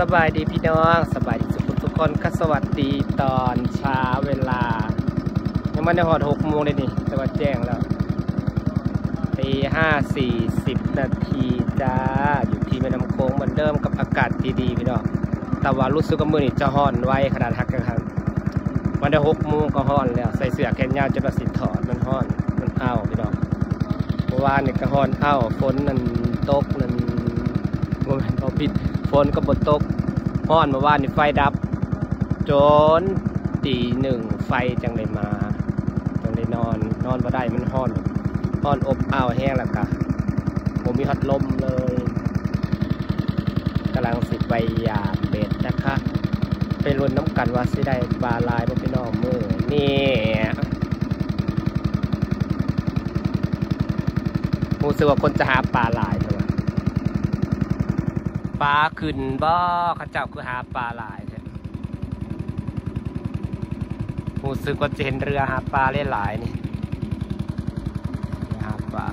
สบายดีพี่น้องสบายดีสุขทุกคนก็สวัสดีตอนเช้าเวลา ยังไม่ได้หอดหกโมงเลยนี่แต่ว่าแจ้งแล้วตีห้าสี่สิบนาทีจ้า อยู่ที่แม่น้ำโค้งเหมือนเดิมกับอากาศดีๆพี่น้องแต่ว่ารู้สึกว่ามือนี่จะห่อนไวขนาดฮักกันครับวันได้หกโมงก็ห่อนแล้ว ใส่เสื้อแขนยาวจะประสิทธิ์ถอดมันห่อนมันอ้าวพี่น้องเมื่อวานนี่ก็ห่อนอ้าวฝนนั่นตกนั่นโมเมนต์พอปิด ฝนก็บนตกห่อนเมื่อวานนี่ไฟดับ จนตีหนึ่งไฟจังเลยมา จังเลยนอนนอนมาได้มันห่อนห่อนอบอ้าวแห้งแล้วกะผมมีพัดลมเลยกำลังสิไปยาเบ็ดนะคะไปรุนน้ำกันว่าสิได้ปลาลายบ่พี่น้องมือนี่รู้สึกว่าคนจะหาปลาลายใช่ไหม ปลาขึ้นบ่เขาเจ้าคือหาปลาหลายรู้สึกว่าจะเห็นเรือหาปลาเล่นหลายนี่หาปลา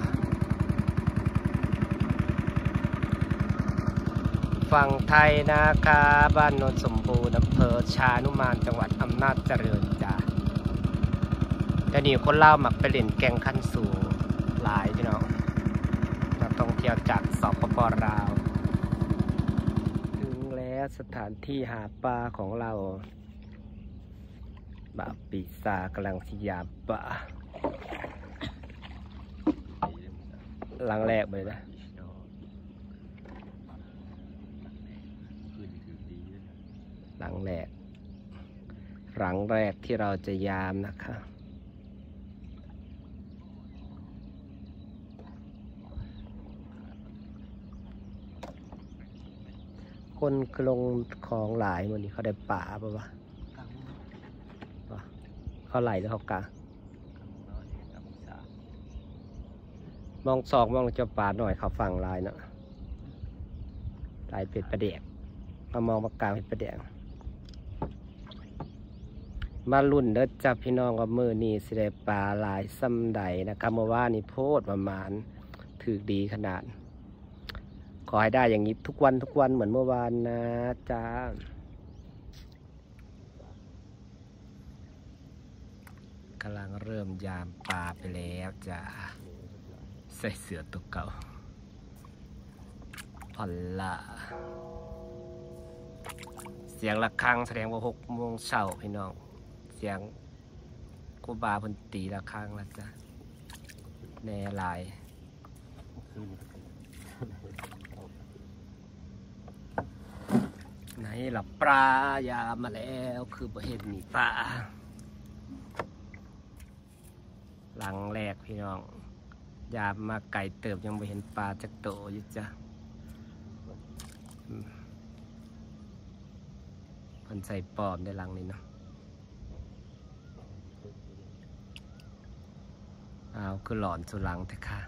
ฝั่งไทยนะคะบ้านโนนสมบูรณ์อำเภอชานุมานจังหวัดอำนาจเจริญจ้าเดี๋ยวนี้คนเล่าวมักไปเล่นแกงขั้นสูงหลายพี่น้องนักท่องเที่ยวจากสปปลาว สถานที่หาปลาของเราบาปีศากำลังสยามปลาหลังแรกเลยนะหลังแรกหลังแรกที่เราจะยามนะคะ คนกลงของหลายวันนี้เขาได้ป่าปะวะเขาไหลหรือเขากลางมองสองมองเจะป่าหน่อยเขาฟังลายเนาะลายเป็ดประเดกมามองมากลางเห็ดประแดงมาลุ่นเด้อจับพี่น้องว่ามือนี่สิได้ปลาลายซ้ำใดนะครับเมื่อวานนี่โพดประมาณถือดีขนาด ขอให้ได้อย่างนี้ทุกวันทุกวันเหมือนเมื่อวานนะจ้ากำลังเริ่มยามปลาไปแล้วจ้าใส่เสือตัวเก่าผ่อนละเสียงระฆังแสดงว่าหกโมงเช้าพี่น้อง เสียงกูบาพันตีระฆังแล้วจ้ะแน่หลาย ไหนล่ะปลายามาแล้วคือบ่เห็นมีปลาหลังแรกพี่น้อง ยามมาไก่เติบยังไม่เห็นปลาจักโตอยู่จ้ะมันใส่ปอมในรังนี้เนาะเอาวคือหลอนสุรังแต่ค่ะ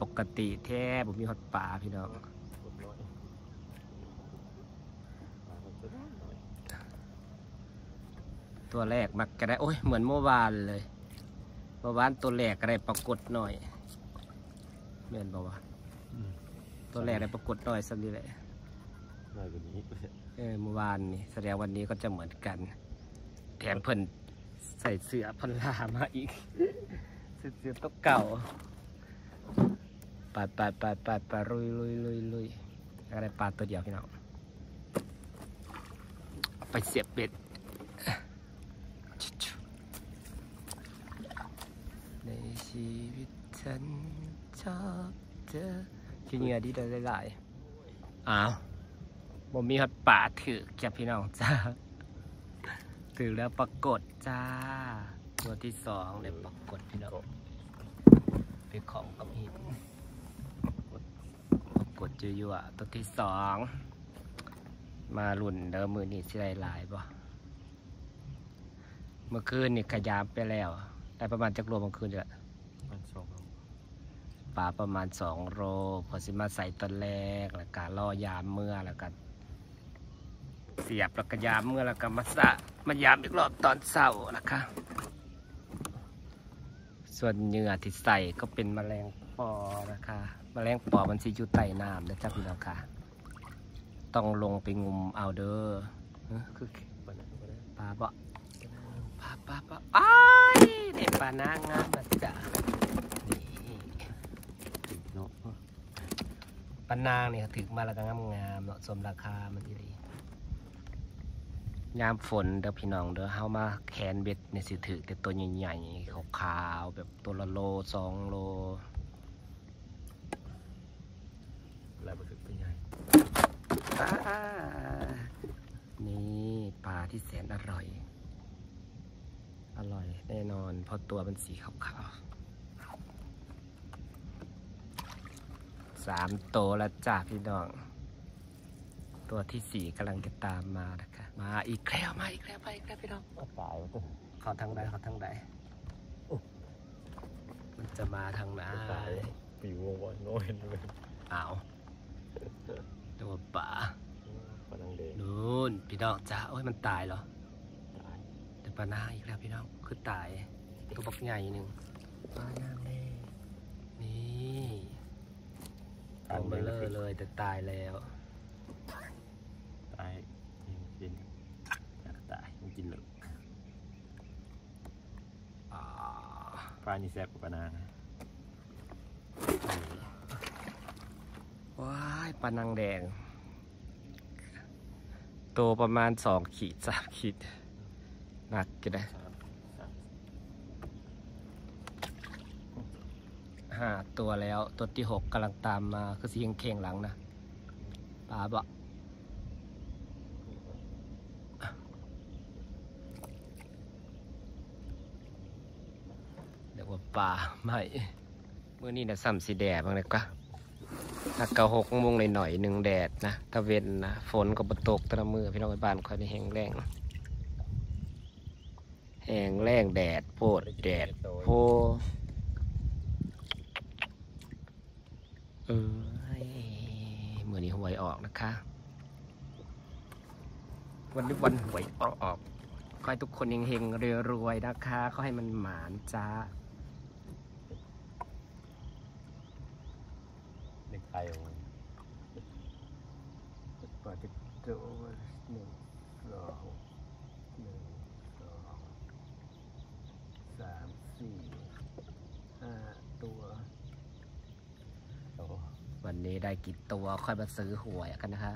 ปกติแท้ผมมีฮอดป่าพี่น้อง ตัวแรกมักก็ได้โอ้ยเหมือนเมื่อวานเลยเมื่อวานตัวแรกก็ได้ปรากฏหน่อยเม่นบอกว่าตัวแรกได้ปรากฏหน่อยสักนิดแหละน้อยกว่านี้เออเมื่อวานนี่แสดงวันนี้ก็จะเหมือนกัน แถมเพิ่นใส่เสื้อพันลามาอีกเสื้อเสื้อตัวเก่าไปไปไปไปไปลุยลุยลุยลุยอะไรปลาตัวเดียวพี่น้องไปเสียบเบ็ดชิวๆใน ชีวิตฉันชอบเจอขี้เหงื่อดีได้หลายๆอ้าวผมมีฮอดป่าถือจ้ะพี่น้องจ้าถือแล้วปรากฏจ้า ตัวที่สองเลยปรากฏพี่น้องเป็นของกับหินปรากฏยั่วๆตัวที่สองมาลุ่นเดิมมือนี่สิได้หลายบ่เมื่อคืนนี่ขยามไปแล้วได้ประมาณจักรวมเมื่อคืนเดือมันสอง ปลาประมาณสองโลพอสิมาใส่ตอนแรกแล้วก็ล่อยามเมื่อแล้วก็เสียบแล้วก็ยามเมื่อแล้วก็มาสะมายามอีกรอบตอนเช้านะคะ ส่วนเหงื่อที่ใส่ก็เป็นแมลงปอนะคะมแมลงปอมันสิอยู่ใต้น้ำนะจ๊ะพี่น้องค่ะต้องลงไปงุมเอาเด้อคือปลาหนังปลาปลาเบาะปลาปลาปลาอ้ายเด็ปลานางงามนะจ๊ะนี่ ติดเนาะ ปลานางเนี่ยถึงมาแล้วก็งามงามๆเนาะสมราคามันดีดียามฝนเด้อพี่น้องเด้อเฮามาแคนเบ็ดเนี่ยสิถือแต่ตัวใหญ่ๆขาวๆแบบตัวละโลสองโลลายบะถึกตัวใหญ่อ่านี่ปลาที่แสนอร่อย อร่อยแน่นอนเพราะตัวมันสีขาวๆ สามตัวและจ้าพี่น้อง ตัวที่สี่กำลังจะตามมานะคะ มาอีกแล้วมาอีกแล้วมาอีกแล้วพี่น้องก็ตายวะตัวเขาทางใดเขาทางใดมันจะมาทางไหนตายปิววอนโน้ยเลยอ้าวตัวป่าปลาหนังแดงนู่นพี่น้องจ้าโอ้ยมันตายเหรอตายแต่ปลาหน้าอีกแล้วพี่น้องคือตายตัวบักใหญ่หนึ่งปลาหน้าแม่นี่ ตัวเบลเลอร์เลยแต่ตายแล้ว ตายยังกินอยากตายยังกินเลยอ่าปลานี่แซ่บกว่าปลานางนะว้ายปลานังแดงตัวประมาณสองขีดสามขีด หนักกี่ได้ สามสาม ห้าตัวแล้ว ตัวที่หกกำลังตามมาคือสีเข่งหลังนะปลาบะเรียกว่าปลาไม่เมื่อนี้นะซ้ำสีแดดบ้างเลยกะถ้าเกาหกโมงหน่อยหนึ่งแดดนะถ้าเว้นนะ ฝนก็บตกตะมือพี่น้องไปบ้านคอยในแห้งแรงแห้งแรงแดดโพดแดดโพ เออให้เมื่อนี้หวยออกนะคะ วันนี้วันหวยออกออกขอให้ทุกคนเฮงๆรวยๆนะคะขอให้มันหมานจ้าเด็กไทยเอาไว้ปฏิตัวหนึ่งสองหนึ่งสองสามสี่ห้าตัว วันนี้ได้กี่ตัวค่อยมาซื้อหวยกันนะคะ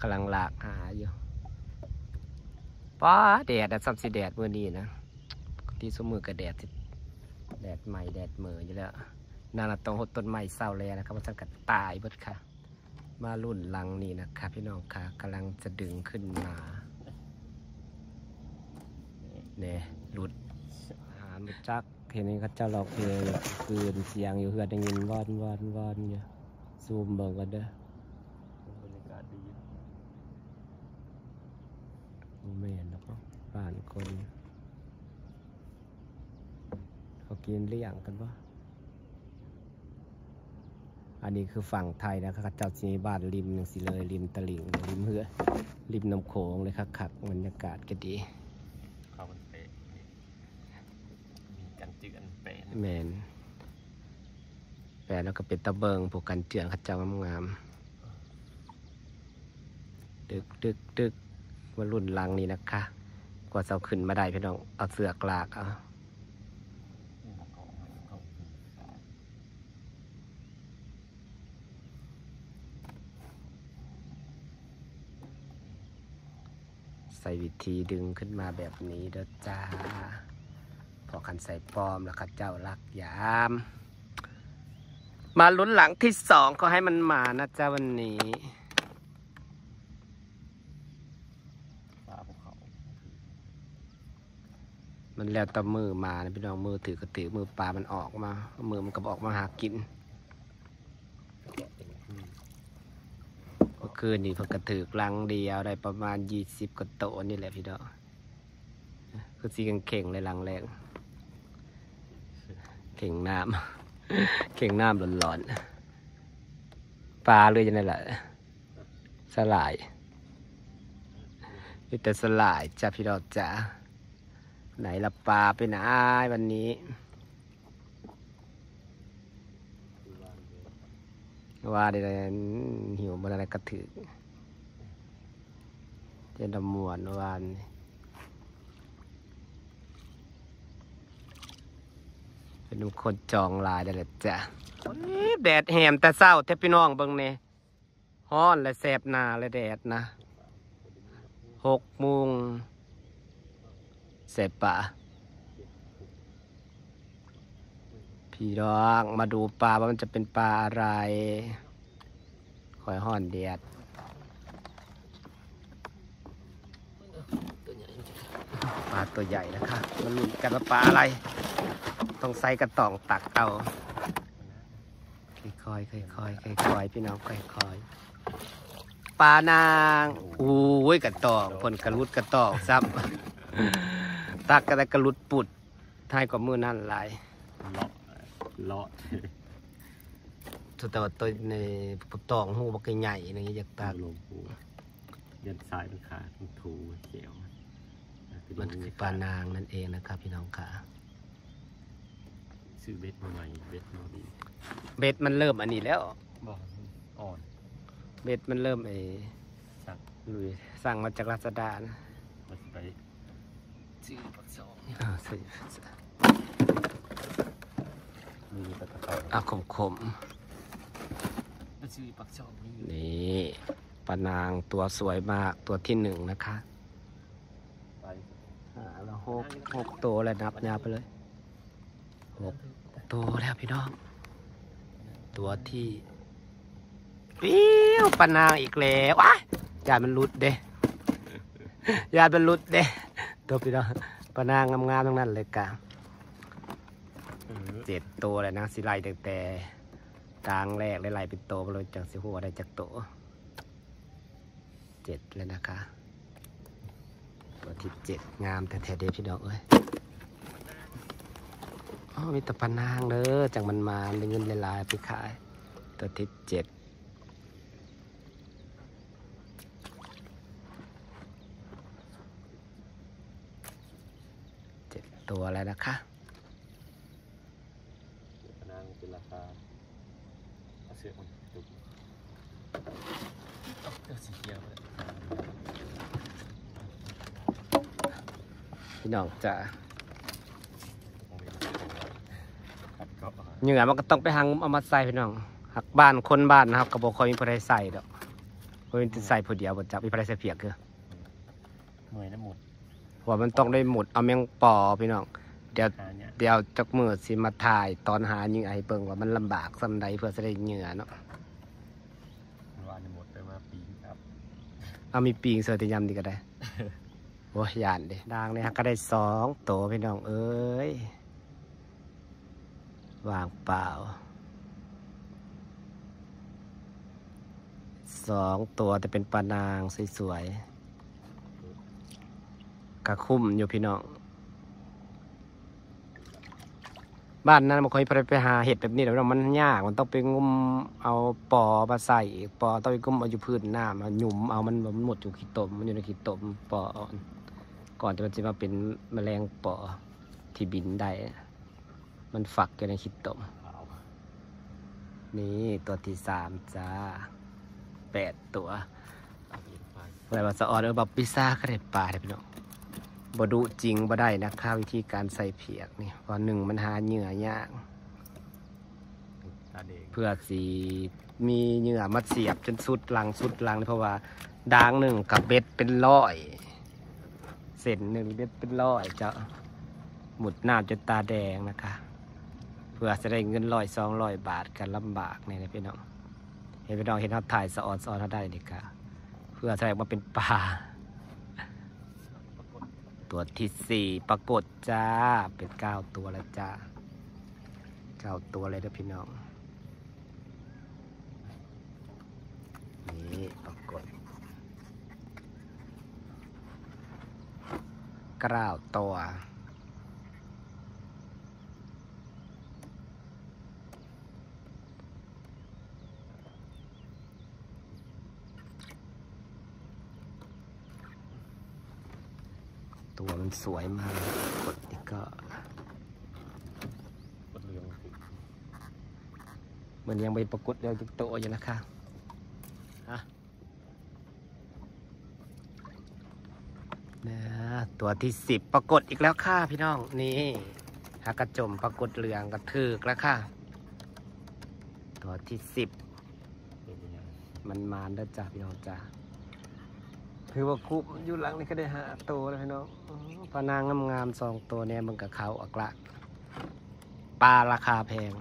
กำลังหลากหาอยู่ป้าแดดอะซับสีแดดมื่อนี้นะที่สมือกับแดดแดดใหม่แดดเหมืออยู่แล้วนานาตรงหดต้นไม้เศร้าแล้วนะครับมันสังกัดตายบดค่ะ มารุ่นลังนี่นะคะพี่น้องค่ะกำลังจะดึงขึ้นมาเนี่ยหลุดหาไม่จัก เห็นนี้เขาเจ้าหลอกเพลงคืนเสียงอยู่เพื่อได้ยินวอนวอนวอนอยู่ซูมเบิ่งกันเด้อบรรยากาศดีโมเมนแล้วก็บ้านคน เขากินเลี้ยงกันปะอันนี้คือฝั่งไทยนะครับเขาเจ้าสีบ้านริมนึงสิเลยริมตลิ่งริมเหือริมน้ำโขงเลยครับขักบรรยากาศก็ดีข้าวมันเป๊ะนี่มีกันเจือนเป๊ะ แมนแปลแล้วก็เป็นตะเบิงผูกกันเจือนเข้าเจ้างามๆดึกดึกดึกมารุ่นลังนี่นะคะ กว่าจะเอาขึ้นมาได้พี่น้อง เอาเสือกลากเอาใส่วิธีดึงขึ้นมาแบบนี้เด้อจ้า พอกันใส่ปลอมแล้วข้าเจ้ารักยาม มาลุ้นหลังที่สองก็ให้มันมานะจ้าวันนี้ปลาภูเขามันแล้วต่มือมานะพี่น้องมือถือกระตือมือปลามันออกมา มือมันก็ออกมาหากินเมื่อคืนนี่เพิ่นกระถือกลังเดียวได้ประมาณยี่สิบกว่าโตนี่แหละพี่น้องคือสีเข่งเลยลังแรง เข่งน้ำ เข่งน้ำหลอนๆ ปลาเลยจะนั่นแหละ สลายมีแต่สลายจ้าพี่น้องจ้าไหนละปลาไปไหนวันนี้ ว่าได้หิวมันอะไรกระถือเจนดำมวนเมื่อวานนี่ เป็นคนจองลายได้เลยจ้ะแดดแหมแต่เศร้าแทบพี่น้องเบิ่งเนี่ยฮ้อนและแสบหนาและแดดนะหกโมงเสพปะพี่น้องมาดูปลาว่ามันจะเป็นปลาอะไร คอยห่อนแดดปลาตัวใหญ่นะคะมันมีกันปลาอะไร ต้องใส่กระต่องตักเอาค่อยๆค่อยๆค่อยๆพี่น้องค่อยๆปลานางอู้ยกระต่องผลกระลุดกระต่องซับตักกระแต่กระลุดปุดท้ายกว่ามือนั่นหลายเลาะเลาะสุดแต่ว่าตัวในปุตองหูบักใหญ่ๆอย่างนี้อยากตาตักลงปูยันสายมันขาดมันถูเขียวมันคือปลานางนั่นเองนะครับพี่น้องค่ะ ซื้อเบ็ดมาใหม่เบ็ดมาดีเบ็ดมันเริ่มอันนี้แล้วบอกอ่อนเบ็ดมันเริ่มไอ้สักลุยสั่งมาจากราชดานะมาสิไปซื้อปักสองอ่าซื้อมีปลากระป๋องอะขมขมมาซื้อปักสองนี่ๆนี่ปลานางตัวสวยมากตัวที่หนึ่งนะคะไปอ่าแล้วหกหกตัวแล้วนับยาวไปเลย หกตัวแล้วพี่น้อง ตัวที่ปิ้วปลานางอีกแล้วว้ายยายมันหลุดเด้ยายมันหลุดเด้ตัวพี่น้องปลานางงามๆทั้งนั้นเลยกะเออเจ็ดตัวเลยนะสิไล่ตั้งแต่กลางแรกไล่ๆเป็นโตวไปเลยจากสิหัวได้จากโตวเจ็ดเลยนะคะ ตัวที่เจ็ดงามแต่แท้ๆเดียวพี่น้องเอ้ยอ๋อ มีแตะปานางเด้อจังมันมาได้เงินหลายๆไปขาย ตัวที่เจ็ดเจ็ดตัวแล้วนะคะนางเป็นราคาเอาเสื้อมันจุกเสื้อสีเขียวเลยพี่น้องจะ ผมไม่ได้ขัด เกาะเหงื่อมันก็ต้องไปหางมเอามาใส่พี่น้องหักบ้านคนบ้านนะครับกระบอกคอยมีผู้ใดใส่ดอกคอยมีแต่ใส่ผู้เดียวบ่จักมีผู้ใดใส่เพียกคือเมื่อยน้ำหมดเพราะว่ามันต้องได้หมุดเอาแมงปอพี่น้องเดี๋ยวหาเนี่ยเดี๋ยวจักมือสิมาถ่ายตอนหาเหงื่อให้เบิ่งว่ามันลำบากสำใดเพื่อจะได้เหงื่อเนาะมันว่าจะหมดไปมาปีครับเอามีปีงเสือติยำดีก็ได้โอ้ยยานเด้ดางเนี่ยก็ได้สองโตพี่น้องเอ้ย วางเปล่าสองตัวแต่เป็นปลานางสวยๆกระคุ้มอยู่พี่น้อง บ้านนั้นมันค่อยไปหาเห็ดแบบนี้แล้วมันยากมันต้องไปงมเอาปอมาใส่ปอต้องไปงมเอาอยู่พื้นน้ำมาหยุมเอามันมันหมดอยู่ขี้ตมมันอยู่ในขี้ตมปออ่อนก่อนจะมันจะมาเป็นแมลงปอที่บินได้ มันฝักอยู่ในขี้ตมขาวนี่ตัวที่สามจ้าแปดตัวตาเห็นไฟอะไรว่าสะออนเออบับพิซซ่าก็ได้ปลาได้พี่น้องบดุจริงบ่ได้นะคะวิธีการใส่เพียกนี่เพราะหนึ่งมันหาเหงื่อยากตาเด็กเพื่อสีมีเหงื่อมาเสียบจนสุดหลังสุดหลังเลยเพราะว่าด่างหนึ่งกับเบ็ดเป็นร้อยเส้นหนึ่งเบ็ดเป็นร้อยจะหมุดน้ำจนตาแดงนะคะเพื่อจะได้เงินร้อยสองร้อยบาทกันลำบากเนี่ยนะพี่น้องเห็นพี่น้องเห็นเขาถ่ายสะออนสะออนเขาได้ดีกะเพื่อแสดงว่าเป็นปลาตัวที่สี่ปรากฏจ้าเป็นเก้าตัวแล้วจ้าเก้าตัวเลยเด้อพี่น้องนี่ปรากฏเกล้าตัว ตัวมันสวยมาก กดนี่ก็กดเรืองคือบมันยังไม่ปรากฏเดี๋ยวจะโตอยู่นะคะฮะนะตัวที่สิบปรากฏอีกแล้วค่ะพี่น้องนี่หากระจมปรากฏเหลืองกระถือกแล้วค่ะ ตัวที่สิบเป็นยังไงมันมานแล้วจ้ะพี่น้องจ้า คือว่าคุบอยู่หลังนี่ก็ได้หาตัวแล้วพี่น้องอื้อปลานางงามๆสองตัวเนี่ยมันกับเขาอักละปลาราคาแพง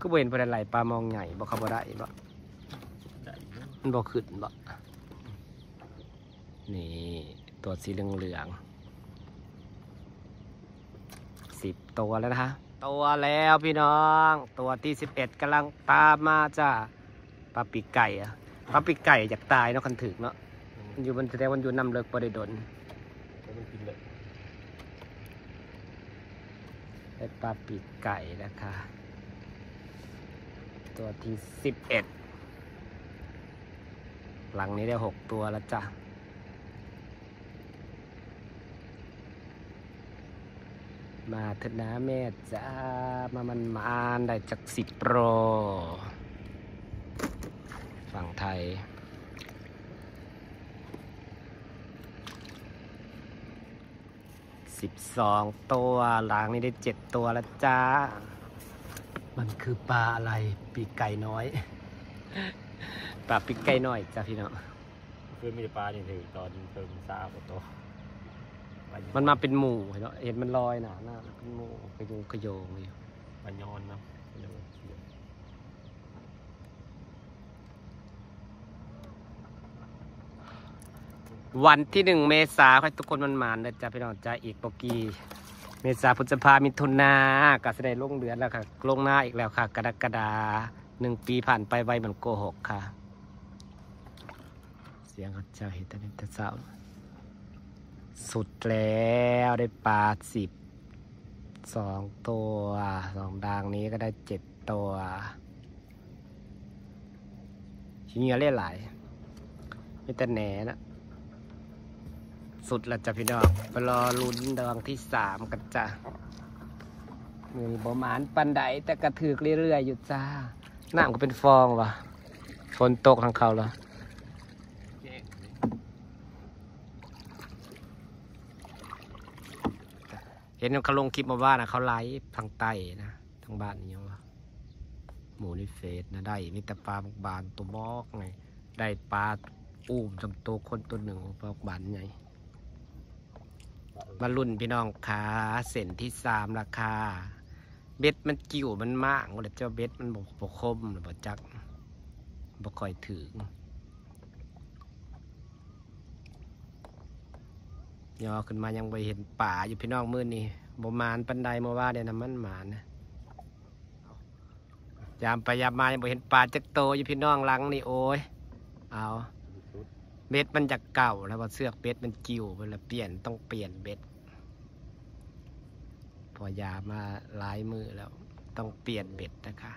ก็เห็นประเด็นไหลปลามองใหญ่บ่เขาบ่ได้บ่ได้อมันบ่ขึ้นบ่นี่ ตัวสีเหลืองๆสิบตัวแล้วนะคะ ตัวแล้วพี่น้อง ตัวที่สิบเอ็ดกำลังตามมาจ้าปลาปีกไก่อะ ปลาปีกไก่อยากตายเนาะคันถึกเนาะมันอยู่บนแสดงวันอยู่น้ำเลิกบ่ได้ดนก็ต้องกินเลยได้ปลาปีกไก่นะคะ ตัวที่สิบเอ็ดหลังนี้ได้หกตัวแล้วจ้ะมาเถอะนะแม่จ้ามามันมานได้จากสิบโปร ฝั่งไทย สิบสองตัวหลังนี้ได้เจ็ดตัวแล้วจ้า มันคือปลาอะไรปีกไก่น้อย ปลาปีกไก่น้อยจ้าพี่น้องคือมีปลาอย่างถือตอนเพิ่มซาบตัวปลาย้อมันมาเป็นหมู่เห็นเนาะเห็นมันลอยหนาหน้ามันเป็นหมู่ขยงขโยงอยู่ปลาย้อนเนาะเดี๋ยวเดี๋ยว วันที่หนึ่งเมษาให้ทุกคนมันหมานนะจ้าพี่น้องจ้าอีกปกีเมษาพฤษภามิถุนาก็แสดงลงเดือนแล้วค่ะลงหน้าอีกแล้วค่ะ กรกฎาหนึ่งปีผ่านไปไวเหมือนโกหกค่ะ เสียงเขาเจ้าเห็นแต่เนแต่เศร้าสุดแล้วได้ปลาสิบสองตัวสองดางนี้ก็ได้เจ็ดตัวทีนี้เล่หลายไม่แต่แหนนะ สุดละจ้ะพี่น้องไปรอลุ้นดวงที่สามกันจ้ะมือบ่หมานปันไดแต่กระถือกเรื่อยๆอยู่จ้าน้ำก็เป็นฟองวะฝนตกทางเขาเหรอแจ้งเลยเห็นเขาลงคลิปมาว่านะเขาไลฟ์ทางใต้นะทางบ้านนี้วะหมูในเฟซนะได้มีแต่ปลาบานตัวบอกไงได้ปลาอุ้มจำตัวคนตัวหนึ่งปลาบานไง มารุ่นพี่น้องขาเส้นที่สามราคา เบ็ดมันกิ่วมันมากเลยเจ้าเบ็ดมันบกบกคมหรือบ่จักบ่ค่อยถึงยอขึ้นมายังไปเห็นป่าอยู่พี่น้องมือนี่บ่มานปันไดมาว่าเดี๋ยวน้ำมันหมานนะยามไปยามมายังบ่เห็นป่าจักโตอยู่พี่น้องหลังนี่โอ้ยเอา เบ็ดมันจะเก่าแล้วพอเสือกเบ็ดมันกิ่วไปแล้วเปลี่ยนต้องเปลี่ยนเบ็ด พอยามาหลายมือแล้ว ต้องเปลี่ยนเบ็ดนะคะ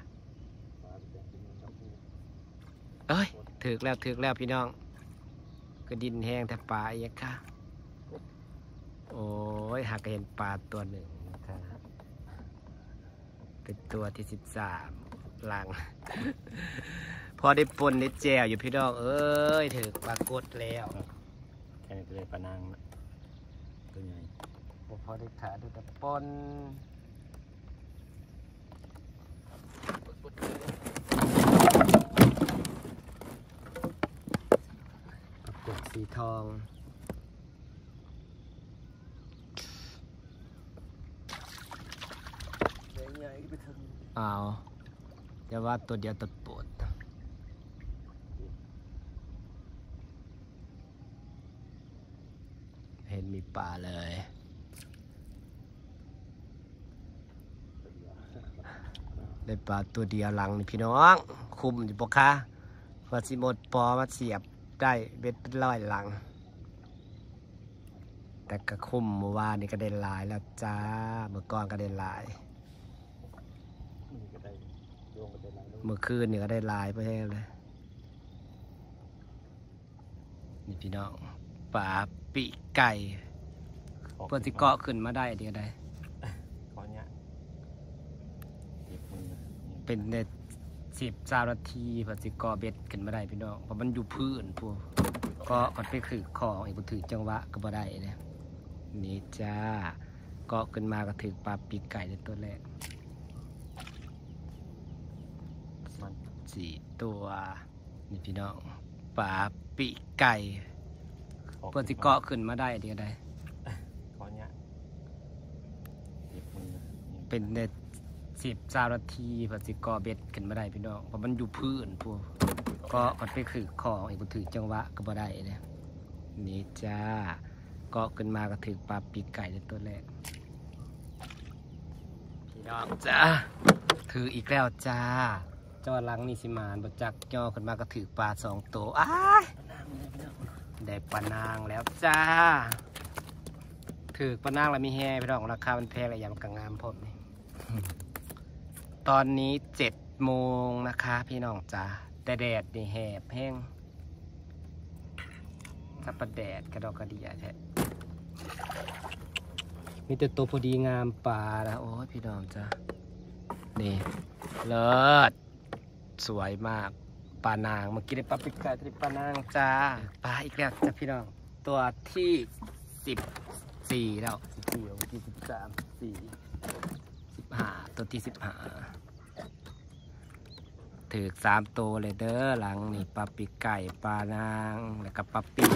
ปลาแจ้งกินมันครับเอ้ยถึกแล้วถึกแล้วพี่น้อง ก็ดินแห้งแต่ปลาอีกค่ะ โอ้ยหากเห็นปลาตัวหนึ่งนะคะเป็นตัวที่สิบสามหลัง พอได้ปนได้แจวอยู่พี่น้องเอ้ยถึกปรากฏแล้วแค่นี้เลยปลานางนะตัวใหญ่พอได้ขาดูแต่ปนปรากฏสีทองใหญ่ไปถึงอ้าวจะว่าตัวเดียวตัดปวด เห็นมีปลาเลย ได้ปลาตัวเดียวหลังนี่พี่น้อง คุมอยู่ปะคะพอสิหมดปอมาเสียบได้เบ็ดเป็นร้อยหลัง แต่ก็คุมเมื่อวานนี่ก็ได้หลายแล้วจ้าเมื่อก่อนก็ได้หลายนี่ก็ได้รวมกันหลายเมื่อคืนนี่ก็ได้หลายไปแห้งเลยนี่พี่น้องปลา ปีกไก่เพื่อที่เกาะขึ้นมาได้เดียวได้ขอเนี่ยเป็นในสิบสามนาทีพอสิกอเบ็ดขึ้นมาได้พี่น้องเพราะมันอยู่พื้นพวกก็มันไปถือของไอ้กูถือจังหวะก็บ่ได้เนี่ยนี่จ้าเกาะขึ้นมาก็ถือปลาปีกไก่ในตัวแรกมันสี่ตัวนี่พี่น้องปลาปีกไก่ เพื่อสิเกาะขึ้นมาได้เดียวได้ขอเนี่ยเจ็บมือนี่เป็นในสิบสามนาทีพอสิกอเบ็ดขึ้นมาได้พี่น้องเพราะมันอยู่พื้นพวกก็มันไปถือของไอ้กูถือจังหวะก็บ่ได้เนี่ยนี่จ้าเกาะขึ้นมาก็ถือปลาปีกไก่ในตัวแรกพี่น้องจ้าถืออีกแล้วจ้าจอหลังนี่สิมานบจักย่อขึ้นมาก็ถือปลาสองตัวอ้าย ได้ปลานางแล้วจ้า ถือปลานางแล้วมีแฮพี่น้องราคามันแพงอะไรอย่างกังงามพดนี่ตอนนี้เจ็ดโมงนะคะ พี่น้องจ้าแต่แดดนี่แหบแห้งถ้าประแดดกระดอกกระเดียแท้มีแต่ตัวพอดีงามปลานะโอ้พี่น้องจ้านี่เลิศสวยมาก ปลานางเมื่อกี้ได้ปลาปิกไก่ได้ปลานางจ้าปลาอีกแล้วจ้าพี่น้อง ตัวที่สิบสี่แล้วสี่เมื่อกี้สิบสามสี่สิบห้าตัวที่สิบห้าถือสามตัวเลยเด้อหลังนี่ปลาปีกไก่ปลานางแล้วก็ปลาปีก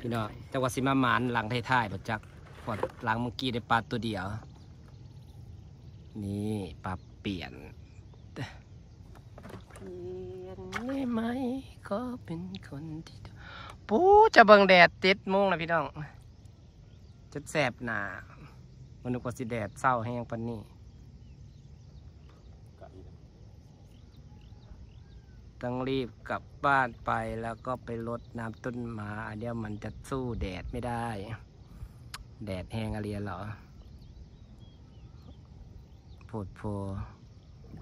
พี่น้องแต่ว่าสิมาหมานหลังท้ายๆบ่จักพอดหลังเมื่อกี้ได้ปลาตัวเดียว นี่ปลาเปลี่ยนเปลี่ยน ได้ไหมก็เป็นคนที่ปูจะเบิ่งแดดติดมงนะพี่น้องจะแสบหนามันกว่าสิแดดเศร้าแห้งปันนี้ต้องรีบกลับบ้านไปแล้วก็ไปรดน้ำต้นไม้เดี๋ยวมันจะสู้แดดไม่ได้ แดดแห้งอะไรหรอโพดโพ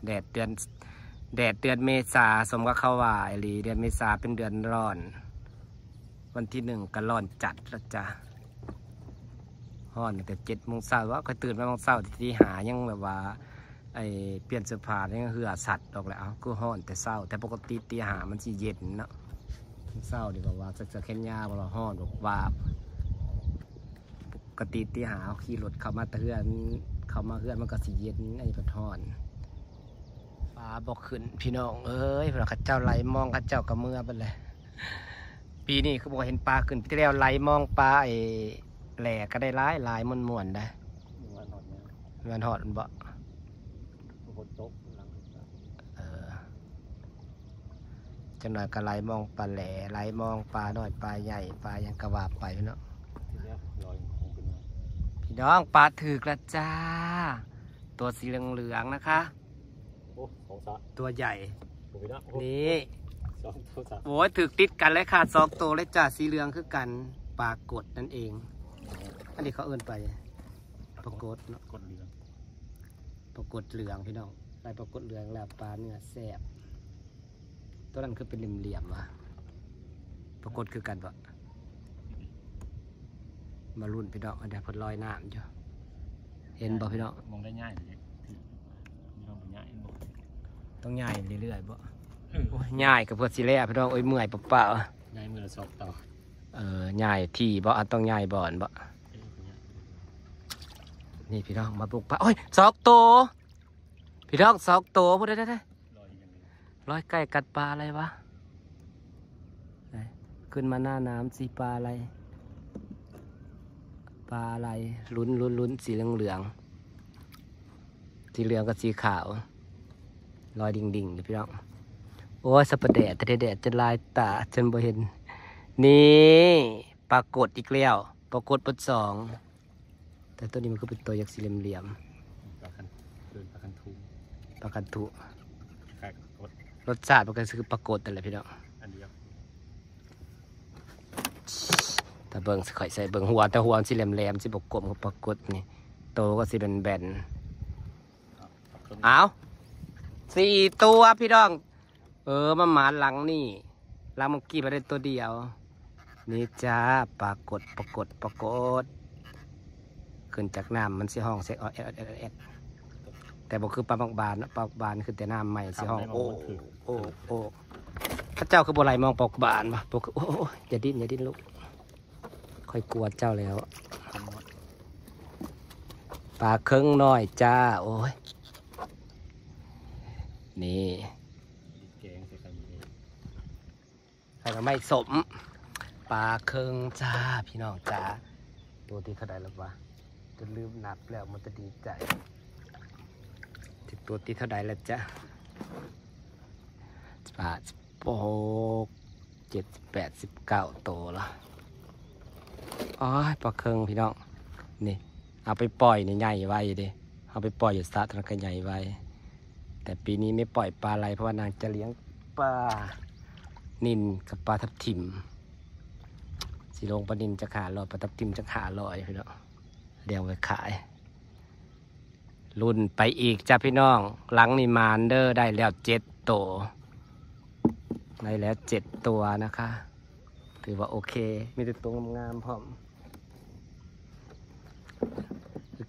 แดดเดือน แดดเดือนเมษาสมกับเขาว่าไอหลีเดือนเมษาเป็นเดือนร้อน วันที่หนึ่งก็ร้อนจัดล้วจ้ะฮ้อนแต่เจ็ดโมงเช้าว่าก็ตื่นมาโมงเช้าที่หายังแบบว่าไอเปลี่ยนเสื้อผ้ายังเหือสัตว์ดอกแล้วก็ฮ้อนแต่เช้า แต่ปกติตีหามันสิเย็นเนาะเช้าดีกว่าว่าจะจะแค่นยาบ่ว่าฮ้อนบอกว่าปกติตีหาเอาขี่รถเข้ามาแตะเฮือนเข้ามาเฮือนมันก็สิเย็นไอ้ปะทอน บอกขึ้นพี่น้องเอ้ยเพราะข้าเจ้าไหลมองข้าเจ้ากับเมื่อไปเลยปีนี้คือบอกเห็นปลาขึ้นปีที่แล้วไหลมองปลาไอ้แหล่ก็ได้ร้ายหลายมวนมวนๆได้มึงว่านอนเนี่ยเงินหอดมันบ่บนโต๊ะหลังโต๊ะเออจังหน่อยก็ไหลมองปลาแหล่ไหลมองปลาน้อยปลาใหญ่ปลายังกระวาบไปพี่เนาะทีเนี้ยลอยคงเป็นมาพี่น้องปลาถือกระจ้า ตัวสีเหลืองๆนะคะ โอ้สองสามตัวใหญ่โอ้ยนะโอ้นี่สองตัวสามโอ้ยถือติดกันเลยค่ะสองตัวเลยจ้าสีเหลืองคือกันปลากดนั่นเอง อันนี้เขาเอิ้นไปปลากดเนาะกดเรือปลากดเหลืองพี่น้องได้ปลากดเหลืองแล้วปลาเนื้อแซ่บตัวนั้นคือเป็นเหลี่ยมๆวะปลากดคือกันปะมารุ่นพี่น้องอันเดียวเพนลอยน้ำอยู่เห็นบ่พี่น้องมองได้ง่ายเลยมีลองเป็นง่ายบอก ต้องย่ายเรื่อยๆบ่โอ้ยย่ายกับเพื่อสิแล่พี่น้องโอ้ยเมื่อยเปล่าง่ายมือละสองต่อๆเออย่ายที่บ่อันต้องย่ายบ่อนบ่เอ้ยเป็นง่ายนี่พี่น้องมาปลูกปลาโอ้ยสองตัวพี่น้องสองตัวพูดได้ได้ได้ลอยอย่างนี้ร้อยไก่กัดปลาอะไรวะไหนขึ้นมาหน้าน้ำสีปลาอะไร ปลาอะไรลุ้นลุ้นลุ้นสีเหลืองเหลืองๆสีเหลืองกับสีขาว ลอยดิ่งดิ่งๆอยู่พี่น้องโอ้ยสะปะแดดแต่แดดจะลายตาจนบ่เห็น นี่ปรากฏอีกแล้วปรากฏบนสอง แต่ตัวนี้มันก็เป็นตัวยักษ์สี่เหลี่ยมปลาคันเดินปลาคันทูๆปลากันตุกายกดรสชาติมันก็คือปรากฏแต่นแหละพี่น้องอันเดียวแต่เบิ่งสิข่อยใส่เบิ่งหัวแต่หัวมันสิแหลมๆสิบกลมกับปรากฏนี่โตก็สิเป็นแบนเครื่องๆเอา สี่ตัวพี่น้อง เออมาหมาหลังนี่หลังเมื่อกี้ไปได้ตัวเดียว นี่จ้าปรากฏปรากฏปรากฏ ขึ้นจากน้ำมันสิห้องเสียงออดแอดแอดแอดแอดแต่บ่คือปลาบักบานเนาะปลาบักบานคือแต่น้ำใหม่สิห้องทำได้โอ้มันถือโอ้โอ้พระเจ้าคือบ่ไหลมองปลาบักบานปะปกโอ้โอ้อย่าดิ้นอย่าดิ้นลูกค่อยกลัวเจ้าแล้วทำหมดปลาเครื่องน้อยจ้า โอ้ย นี่ดีแกงใส่กันเองใครก็ไม่สมปลาเคืองจ้าพี่น้องจ้าตัวที่เท่าไดแล้ววะจะลืมนับแล้วมันจะดีใจถึงตัวที่เท่าไดแล้วจ้าปลาโอ้เจ็ดแปดสิบเก้าตัวละอ๋อปลาเคืองพี่น้องนี่เอาไปปล่อยในใหญ่ไว้ดิเอาไปปล่อยอยู่สระทางกันใหญ่ไว้ แต่ปีนี้ไม่ปล่อยปลาอะไรเพราะว่านางจะเลี้ยงปลานินกับปลาทับทิมสีลงปลานินจะขาลอยปลาทับทิมจะขาลอยพี่น้องเลี้ยงไว้ขาย รุ่นไปอีกจ้าพี่น้องหลังนี่มานเดอร์ได้แล้วเจ็ดตัวได้แล้วเจ็ดตัวนะคะ ถือว่าโอเคมีแต่ตัวงามๆพร้อม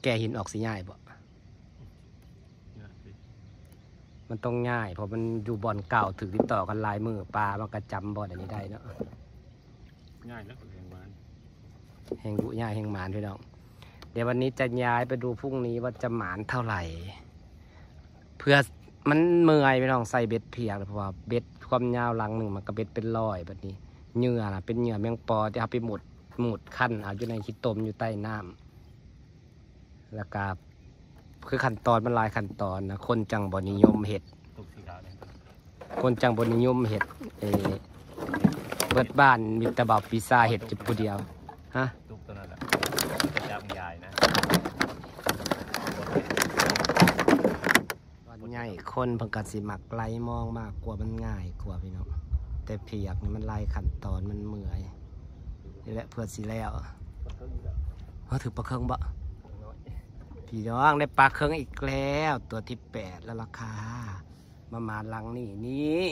แกหินออกสีง่ายบ่ เนี่ยสิ มันต้องง่ายเพราะมันอยู่บอลเก่าถือติดต่อกันหลายมือปลามันก็จำบอลอันนี้ได้เนาะง่ายแล้วแรงหวานแห่งดุย่าแห่งหมานพี่น้องเดี๋ยววันนี้จะย้ายไปดูพรุ่งนี้ว่าจะหมานเท่าไหร่ เพื่อมันเมื่อยพี่น้องใส่เบ็ดเพียกเพราะว่าเบ็ดความยาวหลังหนึ่งมันก็เบ็ดเป็นร้อยแบบนี้เหยื่อนะเป็นเหยื่อแมงปอที่เอาไปหมุดหมุดขั้นเอาอยู่ในขี้ตมอยู่ใต้น้ำแล้วก็ คือขั้นตอนมันหลายขั้นตอนนะคนจังบนิยมเห็ดตุกสีขาวเนี่ยคนจังบนิยมเห็ดเออเบิดบ้านมีแตะบาปีซาเห็ดจุดผู้เดียว ฮะ ตุกตัวนั้นแหละจะจับใหญ่นะตอนใหญ่คนเพิ่งกัสิมักไล่มองมากกว่ามันง่ายกว่าพี่น้องแต่เพียกนี่มันไล่ขั้นตอนมันเมื่อยนี่แหละเพื่อสิแล้วเขาถือปลาเคิงบะ พี่น้องได้ปลาเคิงอีกแล้วตัวที่แปดแล้วราคามามาลังนี่นี่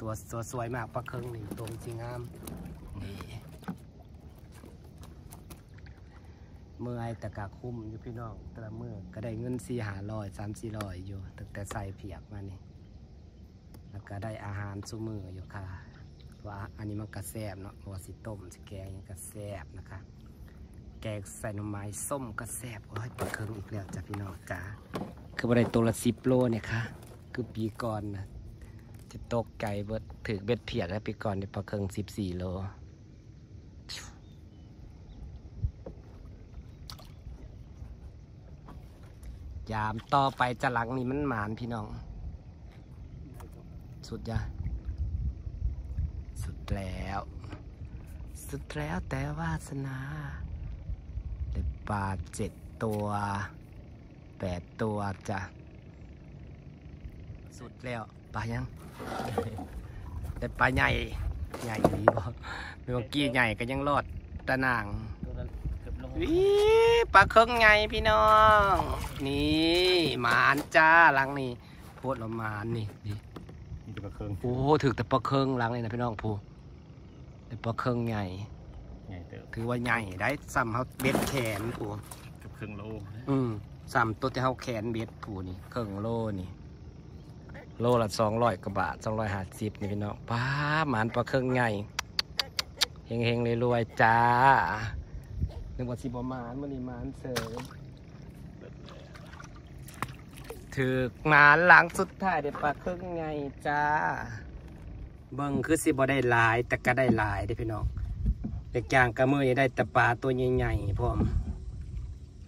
ตัวตัวสวยมากปลาเคิงนี่ตัวจริงงามนี่เมื่อยแต่กะคุ้มอยู่พี่น้องแต่ละมือก็ได้เงินสี่หาร้อยสามสี่ร้อยอยู่ตั้งแต่ใส่เพียกมานี่แล้วก็ได้อาหารซุมืออยู่ค่ะว่าอันนี้มันกระแซบเนาะว่าสิต้มสิแกงกระแซบนะคะ แกงใส่หน่อไม้ส้มกระแซบโอ้ยปลาเคิงอีกแล้วจ้ะพี่น้องจ้าคือบ่ไดตัวละสิบโลเนี่ยค่ะ คือปีก่อนนะจะตกไก่เบิดถือเบ็ดเพียกแล้วปีก่อนได้ปลาเคิงสิบสี่โลยามต่อไปจะหลังนี่มันหมานพี่น้อง สุดยะสุดแล้ว สุดแล้วแต่วาสนา ปลาเจ็ดตัวแปดตัวจ้ะสุดแล้วปลายัง แต่ปลาใหญ่ใหญ่ดีบ่เมื่อกี้ใหญ่ก็ยังรอดตะนางตัวนั้นเกือบโลวิปลาเครื่องไงพี่น้อง นี่หมานจ้าหลังนี่โพดละหมานนี่นี่นี่จะมาเครื่องโอ้ถือแต่ปลาเครื่องหลังนี่นะพี่น้องผู้แต่ปลาเครื่องใหญ่ใหญ่เติบถือว่าใหญ่ได้ซ้ำเขาเบ็ดแขนผู้เกือบครึ่งโลอืมซ้ำตัวที่เขาแขนเบ็ดผู้นี่เครื่องโลนี่ โลละสองร้อยกว่าบาทสองร้อยห้าสิบนี่พี่น้องป้าหมานปลาเครื่องใหญ่เฮงเฮงๆรวยๆจ้านึกว่าสิบหมานมันนี่หมานเสริมถือกหมาหลังสุดท้ายเด็ปลาครึ่งไงจ้า เบิ่งคือสิบ่ได้หลาย แต่ก็ได้หลายเด้อพี่น้อง เด็กย่างกระมือนี่ได้แต่ปลาตัวใหญ่ๆพร้อม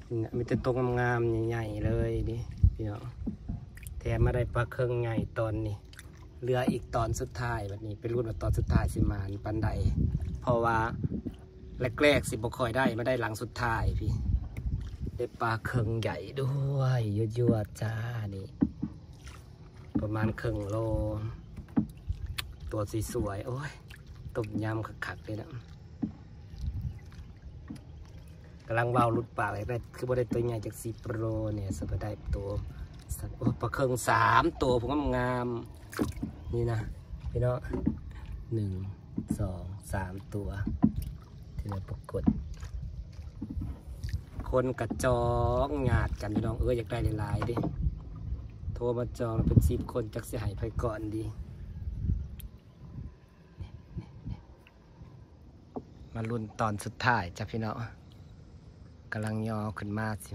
นี่นะมีแต่ตัวงามๆใหญ่ๆเลยนี่พี่น้องแถมมาได้ปลาเครื่องใหญ่ตอนนี้เหลืออีกตอนสุดท้ายแบบนี้เป็นรุ่นตอนสุดท้ายสิมานปันใดเพราะว่าแรกๆสิบค่อยได้มาได้หลังสุดท้ายพี่ได้ปลาเคิงใหญ่ด้วยยั่วๆจ้านี่ประมาณครึ่งโล ตัวสีสวยๆโอ้ยต้มยำขักๆเลยนะ กำลังเบาหลุดปากเลยได้คือบ่ได้ตัวใหญ่จากสีโปรเนี่ยสบได้ตัวสักโอ้ปลาเคิงสามตัวผมก็งามนี่นะพี่น้องหนึ่งสองสามตัวที่เราปรากฏ คนกระจอกหยาดกันพี่น้องเอ้ยอยากได้หลายๆดิโทรมาจองเป็นสิบคนจักเสิใหายไปก่อนดีมาลุ้นตอนสุดท้ายจ้ะพี่น้อง กำลังยอขึ้นมาสิ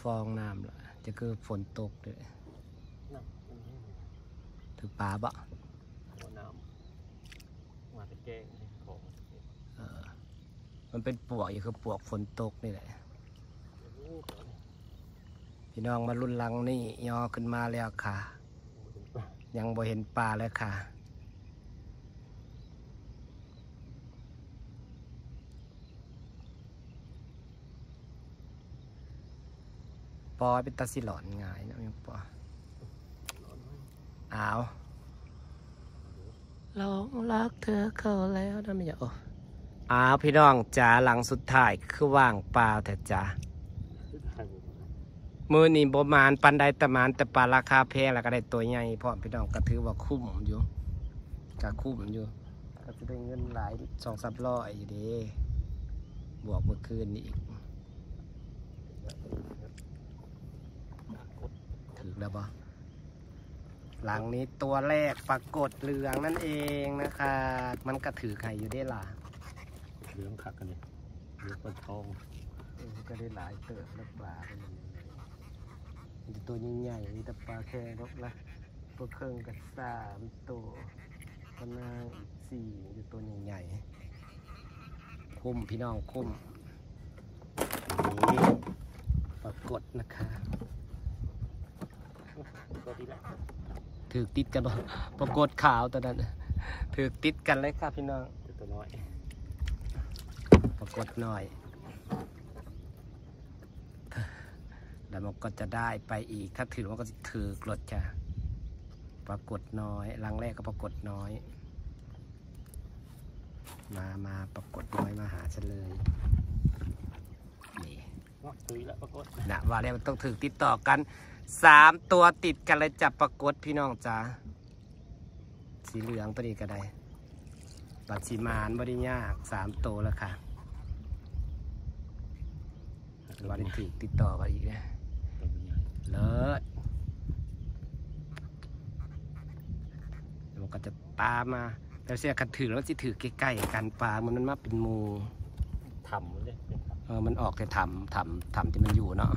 ฟองน้ำละจะคือฝนตกเลยน้ำมันแห้งถือปลาบะหัวน้ำมาตะแกงให้ของมาตะแกงเออมันเป็นปวกอยู่คือปวกฝนตกนี่แหละเดี๋ยวลูกเอาเนี่ยพี่น้องมารุ่นหลังนี่ยอขึ้นมาแล้วค่ะมันเป็นปลายังบ่เห็นปลาเลยค่ะ ปอยเป็นตาสิหลอนง่ายเนาะยังปอร้อนไหมอ้าวลองรักเธอเข้าแล้วนะไม่อยากโอ้อ้าวพี่น้องจ๋าหลังสุดท้ายคือว่างเปล่าแต่จ๋าถ่ายหมดแล้วมือนี่ประมาณปันใดแต่มานแต่ปลาราคาแพงแล้วก็ได้ตัวใหญ่พร้อมพี่น้องก็ถือว่าคุ้มอยู่ก็คุ้มอยู่ก็จะได้เงินหลายสองสามร้อยอยู่เดีบวกเมื่อคืนนี้อีก ถือแล้วปะหลังนี้ตัวแรกปรากฏเหลืองนั่นเองนะคะ มันก็ถือไข่อยู่ได้ล่ะเหลืองคักกันเลยเหลืองปลาทองเออก็ได้หลายเติบแล้วปลาเป็นยังไงมีแต่ตัวใหญ่ๆมีแต่ปลาแค่นกละตัวเครื่องกับสามตัวปลานางอีกสี่มีแต่ตัวใหญ่ๆคุ้มพี่น้องคุ้มนี่ปรากฏนะคะ ตัวที่ละถือติดกันบ่ปรากฏขาวตัวนั้นถือติดกันเลยค่ะพี่น้องตัวน้อยปรากฏหน่อยแล้วมันก็จะได้ไปอีก ถ้าถือมันก็จะถือกรดจ้ะปรากฏน้อยรังแรกก็ปรากฏน้อย มามาปรากฏน้อยมาหาฉันเลย นี่เนาะตุยละปรากฏนะว่าแล้วมันต้องถือติดต่อกันสามตัวติดกันเลยจับปรากฏพี่น้องจ้าสีเหลืองตัวนี้ก็ได้บัตรสีมานบริยากสามตัวแล้วค่ะวันนี้ถือติดต่อกันอีกนะตัวเลิศแล้วมันก็จะปลามาแต่เสียกันถือแล้วสิถือใกล้ๆกันปลามันมันมาเป็นมูทำ มันออกแต่ทำทำทำที่มันอยู่เนาะำ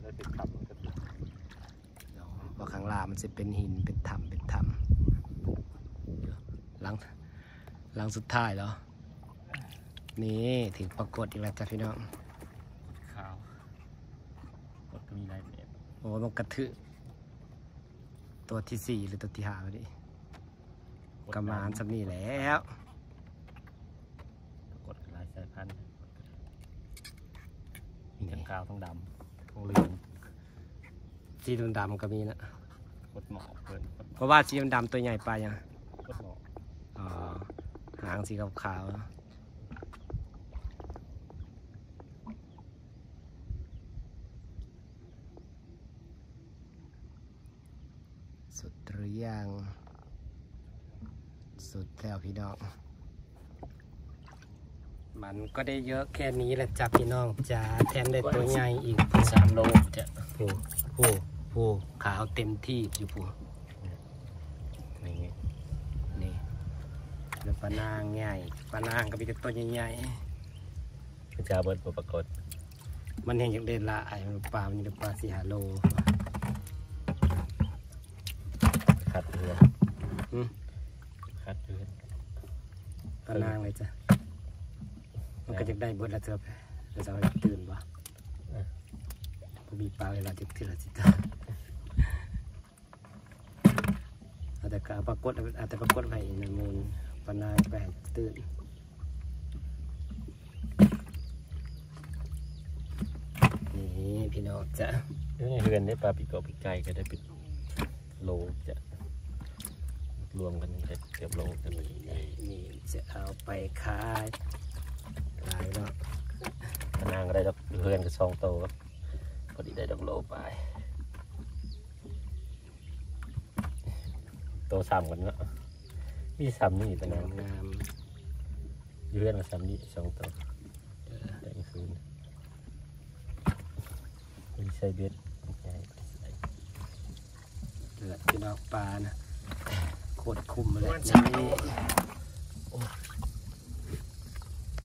แล้วเป็นทำมันก็ติดเดี๋ยวว่าข้างล่างมันจะเป็นหินเป็นถ้ำเป็นถ้ำเดี๋ยวหลังหลังสุดท้ายแล้วนี่ถึงปรากฏอีกแล้วจ้ะพี่น้องขาวกดก็มีหลายแบบโอ้มันกระทึกตัวที่สี่หรือตัวที่ห้าไปดิกระมานสำนีแล้ว กดหลายสายพันธุ์ นี่ ทั้ง ขาวทั้งดำทั้งเหลืองสีดำๆก็มีนะกดหมอกเพิ่นกดเพราะว่าสีดำๆตัวใหญ่ไปยังกดหมอกอ๋อหางสีขาวๆนะสุดหรือยัง สุดแล้วพี่น้อง มันก็ได้เยอะแค่นี้แหละจ้ะพี่น้องจ้าแถมได้ตัวใหญ่อีกสามโลจะโอ้โหโอ้ขาวเต็มที่อยู่ปูอย่างงี้นี่แล้วปลานางใหญ่ปลานางก็มีแต่ตัวใหญ่พระเจ้าเบิดบ่ปรากฏๆมันเห็นอย่างเด่นละไอ้ปลามันอยู่ในปลาสี่หาโลขัดเรืออืมขัดเรือปลานางเลยจ้ะ มันก็จะได้เบดละเธอไปแล้วจะเอาตื่นบ่พอมีปลาเวลาจะตื่นละสิตาเอาแต่ก็เอาปรากฏเอาแต่ปรากฏไปในมูลปลานางไปให้ตื่นนี่พี่น้องจ้ะเรื่องเฮือนได้ปลาปีกอปีกไก่ก็ได้เป็นโลจะรวมกันได้เกือบโลกันเลยนี่จะเอาไปขาย ขายเนาะนางก็ได้ดอกเฮือนก็สองโตครับพอดีได้ดอกโลไปโตสามกันเนาะมีสามนี่เป็นงานางงามเฮือนกับสามนี่สองโตได้คืนๆใส่เบ็ดใส่ใส่เดือดพี่น้องปลานะโคตรคุ้มเลยวันเช้านี่